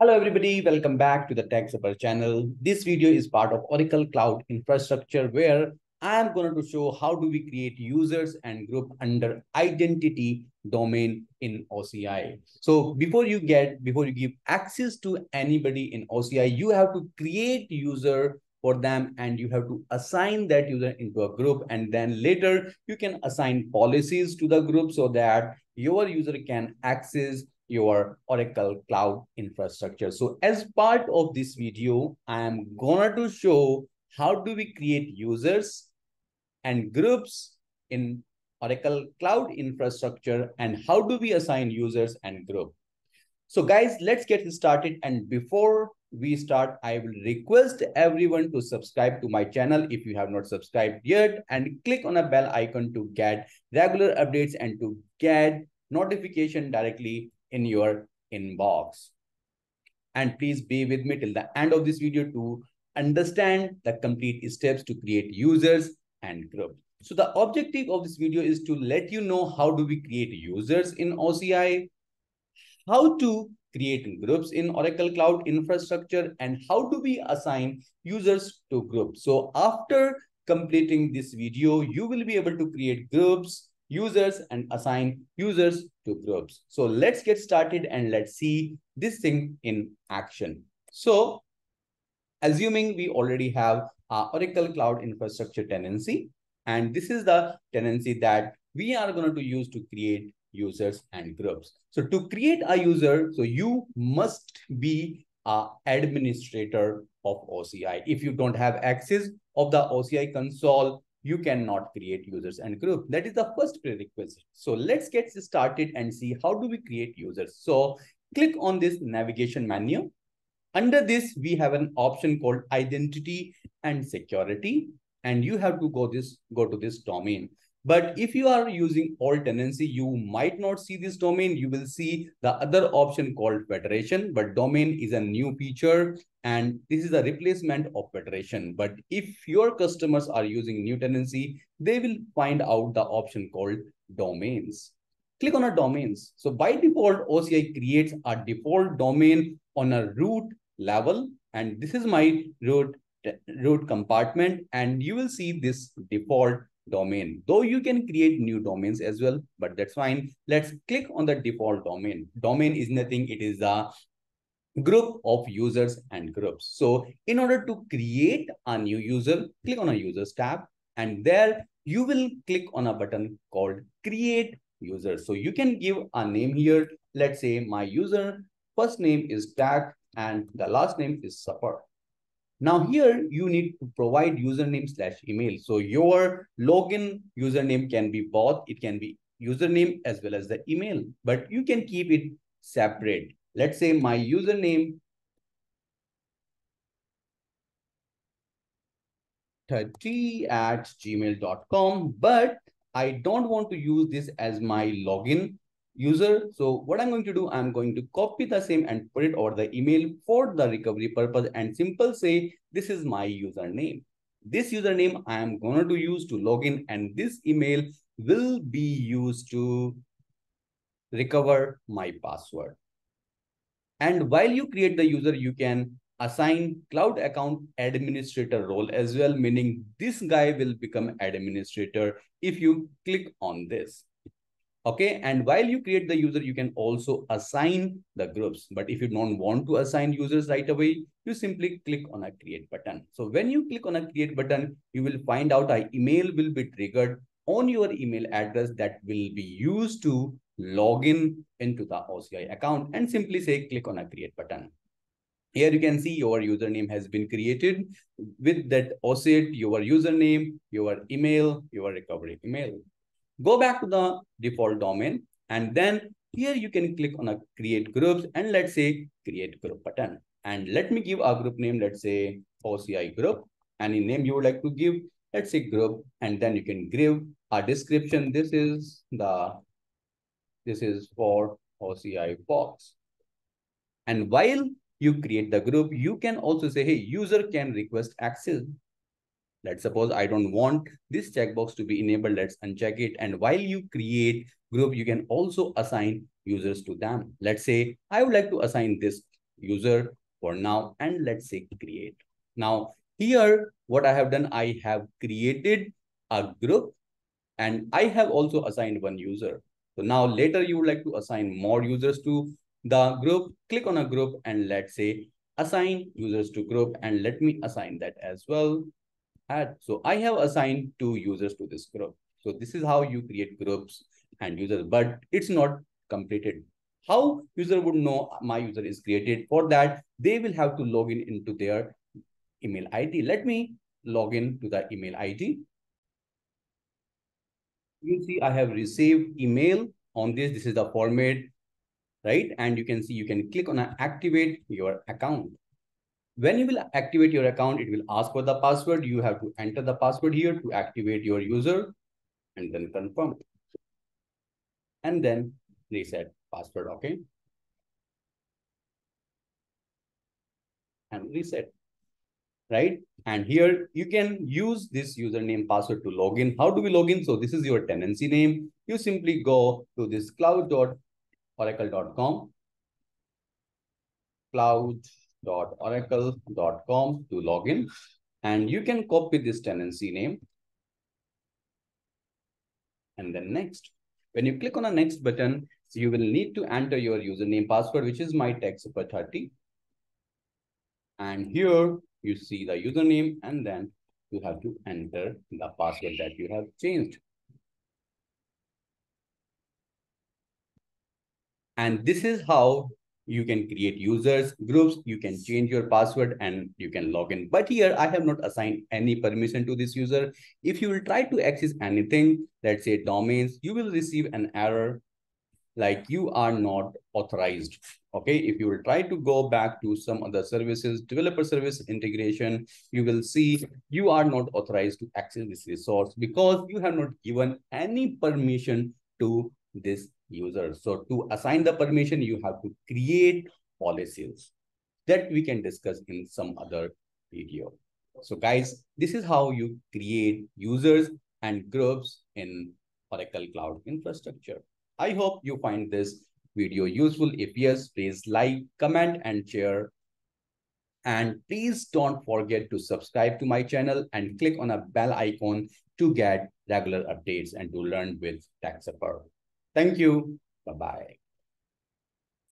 Hello, everybody. Welcome back to the TechSupper channel. This video is part of Oracle Cloud Infrastructure where I am going to show how do we create users and group under identity domain in OCI. So before you get, before you give access to anybody in OCI, you have to create user for them and you have to assign that user into a group and then later you can assign policies to the group so that your user can access your Oracle Cloud infrastructure. So as part of this video, I am to to show how do we create users and groups in Oracle Cloud infrastructure and how do we assign users and group. So guys, let's get started. And before we start, I will request everyone to subscribe to my channel if you have not subscribed yet and click on a bell icon to get regular updates and to get notification directly in your inbox. And please be with me till the end of this video to understand the complete steps to create users and groups. So the objective of this video is to let you know how do we create users in OCI, how to create groups in Oracle Cloud Infrastructure, and how do we assign users to groups. So after completing this video, you will be able to create groups, users and assign users to groups. So let's get started and let's see this thing in action. So assuming we already have our Oracle Cloud Infrastructure tenancy, and this is the tenancy that we are going to use to create users and groups. So to create a user, so you must be a administrator of OCI. If you don't have access of the OCI console, you cannot create users and group. That is the first prerequisite. So let's get started and see how do we create users. So click on this navigation menu. Under this, we have an option called identity and security. And you have to go this go to this domain. But if you are using alt tenancy, you might not see this domain. You will see the other option called federation, but domain is a new feature and this is a replacement of federation. But if your customers are using new tenancy, they will find out the option called domains. Click on a domains. So by default, OCI creates a default domain on a root level. And this is my root, root compartment. And you will see this default domain, though you can create new domains as well, but that's fine. Let's click on the default domain. Domain is nothing. It is a group of users and groups. So in order to create a new user, click on a users tab and there you will click on a button called create user. So you can give a name here. Let's say my user first name is tag and the last name is supper. Now here you need to provide username slash email. So your login username can be both. It can be username as well as the email, but you can keep it separate. Let's say my username 30 at gmail.com, but I don't want to use this as my login user. So what I'm going to do, I'm going to copy the same and put it over the email for the recovery purpose and simple say, this is my username. This username I am going to use to log in and this email will be used to recover my password. And while you create the user, you can assign cloud account administrator role as well, meaning this guy will become administrator if you click on this. Okay, and while you create the user, you can also assign the groups. But if you don't want to assign users right away, you simply click on a create button. So when you click on a create button, you will find out an email will be triggered on your email address that will be used to log in into the OCI account and simply say click on a create button. Here you can see your username has been created with that OSIT, your username, your email, your recovery email. Go back to the default domain and then here you can click on a create groups and let's say create group button. And let me give a group name, let's say OCI group. Any name you would like to give, let's say group, and then you can give a description. This is the, this is for OCI box. And while you create the group, you can also say, hey, user can request access Let's suppose I don't want this checkbox to be enabled. Let's uncheck it. And while you create group, you can also assign users to them. Let's say I would like to assign this user for now and let's say create. Now here, what I have done, I have created a group and I have also assigned one user. So now later you would like to assign more users to the group, click on a group and let's say assign users to group and let me assign that as well. Add. So I have assigned two users to this group. So this is how you create groups and users, but it's not completed. How user would know my user is created? For that, they will have to log in into their email ID. Let me log in to the email ID. You see, I have received email on this. This is the format, right? And you can see you can click on activate your account. When you will activate your account, it will ask for the password. You have to enter the password here to activate your user and then confirm. And then reset password, okay? And reset right? And here you can use this username password to log in. How do we log in? So this is your tenancy name. You simply go to this cloud.oracle.com, cloud.oracle.com to log in. And you can copy this tenancy name. And then next. When you click on the next button, you will need to enter your username password, which is my techsupper 30. And here you see the username and then you have to enter the password that you have changed. And this is how you can create users, groups, you can change your password and you can log in. But here I have not assigned any permission to this user. If you will try to access anything, let's say domains, you will receive an error like you are not authorized. Okay, if you will try to go back to some other services, developer service integration, you will see you are not authorized to access this resource because you have not given any permission to this user. So to assign the permission, you have to create policies that we can discuss in some other video. So guys, this is how you create users and groups in Oracle Cloud Infrastructure. I hope you find this video useful. If yes, please like, comment, and share. And please don't forget to subscribe to my channel and click on a bell icon to get regular updates and to learn with TechSupper. Thank you. Bye-bye.